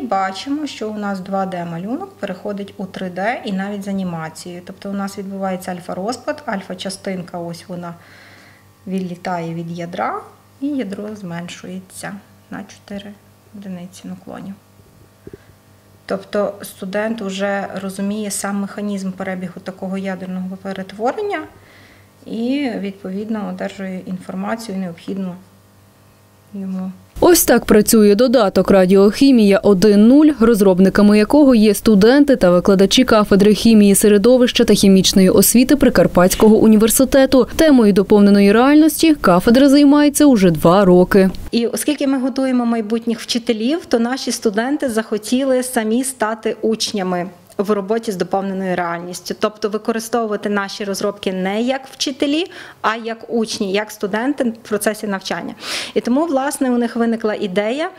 І бачимо, що у нас 2D-малюнок переходить у 3D і навіть з анімацією. Тобто у нас відбувається альфа-розпад, альфа-частинка, ось вона відлітає від ядра, і ядро зменшується на 4 одиниці наклонів. Тобто студент вже розуміє сам механізм перебігу такого ядерного перетворення і, відповідно, одержує інформацію необхідну йому. Ось так працює додаток Радіохімія 1.0, розробниками якого є студенти та викладачі кафедри хімії середовища та хімічної освіти Прикарпатського університету. Темою доповненої реальності кафедра займається уже два роки. І оскільки ми готуємо майбутніх вчителів, то наші студенти захотіли самі стати учнями. В роботі з доповненою реальністю, тобто використовувати наші розробки не як вчителі, а як учні, як студенти в процесі навчання. І тому, власне, у них виникла ідея.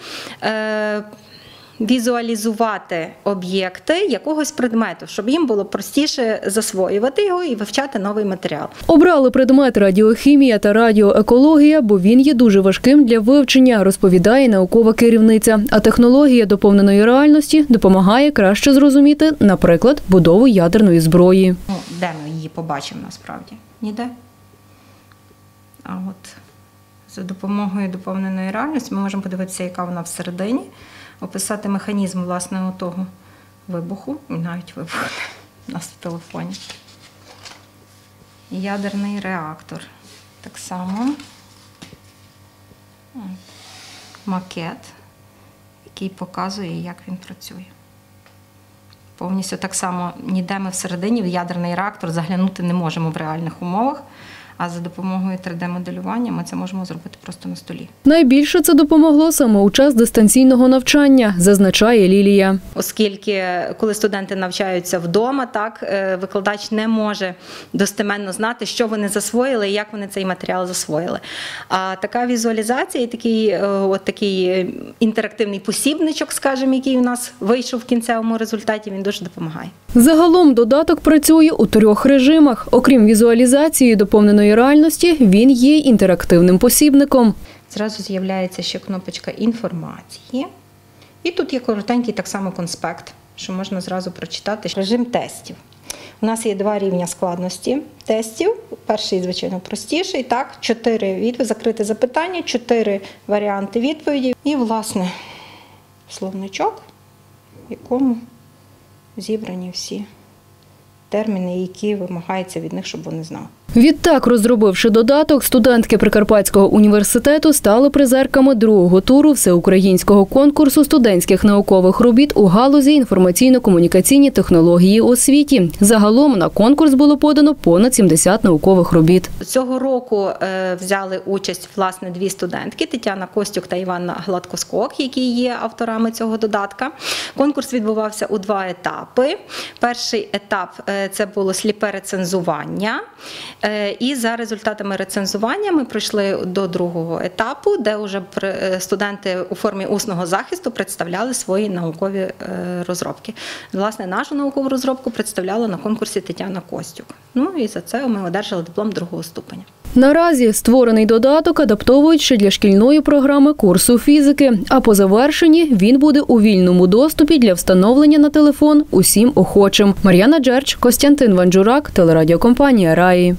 Візуалізувати об'єкти якогось предмету, щоб їм було простіше засвоювати його і вивчати новий матеріал. Обрали предмет радіохімія та радіоекологія, бо він є дуже важким для вивчення, розповідає наукова керівниця. А технологія доповненої реальності допомагає краще зрозуміти, наприклад, будову ядерної зброї. Ну, де ми її побачимо насправді? Ніде. А от за допомогою доповненої реальності ми можемо подивитися, яка вона всередині описати механізм власне того вибуху, і навіть вибуху у нас в телефоні. Ядерний реактор. Так само макет, який показує, як він працює. Повністю так само ніде ми всередині в ядерний реактор заглянути не можемо в реальних умовах. А за допомогою 3D-моделювання ми це можемо зробити просто на столі. Найбільше це допомогло саме у час дистанційного навчання, зазначає Лілія. Оскільки, коли студенти навчаються вдома, так викладач не може достеменно знати, що вони засвоїли і як вони цей матеріал засвоїли. А така візуалізація, такий от такий інтерактивний посібничок, скажімо, який у нас вийшов в кінцевому результаті, він дуже допомагає. Загалом додаток працює у трьох режимах. Окрім візуалізації доповненої реальності, він є інтерактивним посібником. Зразу з'являється ще кнопочка інформації. І тут є коротенький так само конспект, що можна зразу прочитати. Режим тестів. У нас є два рівня складності тестів. Перший, звичайно, простіший. Так, чотири відповіді, закрите запитання, чотири варіанти відповіді. І, власне, словничок, якому зібрані всі терміни, які вимагаються від них, щоб вони знали. Відтак, розробивши додаток, студентки Прикарпатського університету стали призерками другого туру всеукраїнського конкурсу студентських наукових робіт у галузі інформаційно-комунікаційні технології освіті. Загалом на конкурс було подано понад 70 наукових робіт. Цього року взяли участь власне дві студентки Тетяна Костюк та Іванна Гладкоскок, які є авторами цього додатка. Конкурс відбувався у два етапи. Перший етап це було сліпе рецензування. І за результатами рецензування ми прийшли до другого етапу, де вже студенти у формі усного захисту представляли свої наукові розробки. Власне, нашу наукову розробку представляла на конкурсі Тетяна Костюк. Ну і за це ми одержали диплом другого ступеня. Наразі створений додаток адаптовують ще для шкільної програми курсу фізики. А по завершенні він буде у вільному доступі для встановлення на телефон усім охочим. Мар'яна Джерч, Костянтин Ванджурак, телерадіокомпанія Раї.